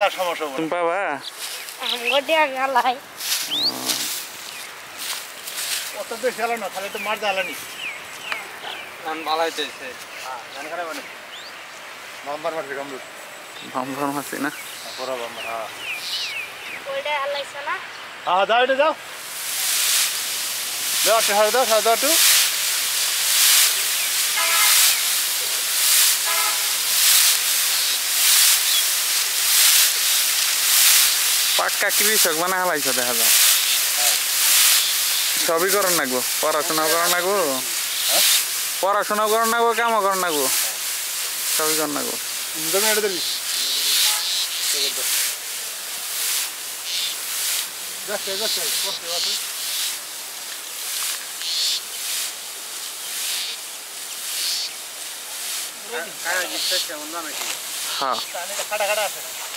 সমস্যা তুমি অত বেশি আলো না খালি তো মার জ্বালানি। ধান ভালো হইতেছে ধান খারাপ মানে বাম্বার মারছে না? পুরো বাম্বার হ্যাঁ। ওইটা হালাইছে না? হ্যাঁ যাও এটা যাও। দাও দাও দাও পাক্কা কৃষক মানে হালাইছে দেখা যায় সবই করার নাগবো পড়াশোনাও করার নাগবো। পড়াশোনাও করার নাগবো কামও করার নাগবো। সবই করার নাগবো। তুমি এটা দিবি যাচ্ছে যাচ্ছে করতে আছে হ্যাঁ। আছে